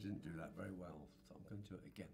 didn't do that very well, so I'm going to do it again.